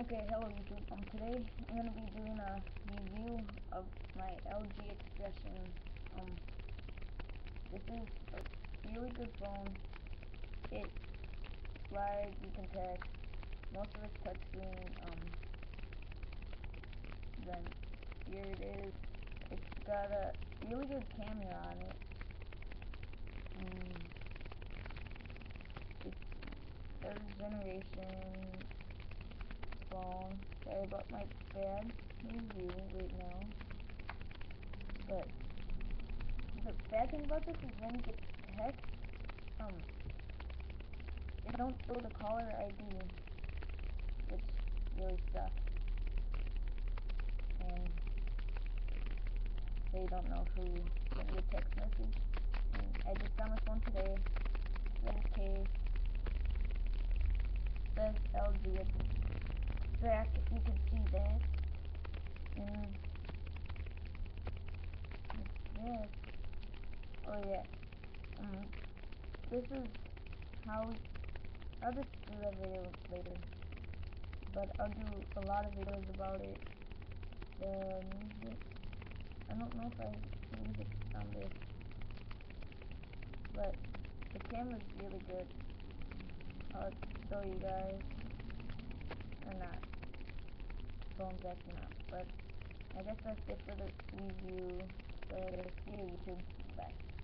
Okay, hello YouTube. Um, today I'm gonna be doing a review of my LG Expression. Um, this is a really good phone. It slides, you can text. Most of it's touchscreen. Um, then here it is. It's got a really good camera on it. Um, it's third generation phone. Sorry about my bad review right now. But the bad thing about this is when you get text, um, they don't show the caller ID, which really sucks. And they don't know who sent you a text message. And I just got my phone today. This case says LG back if you can see that. And this. Oh yeah. Um, this is how I'll just do that video later. But I'll do a lot of videos about it. The music. I don't know if I have music on this. But the camera's really good. I'll show you guys. Phone's acting up. But I guess that's it for the review. So see you YouTube. Bye.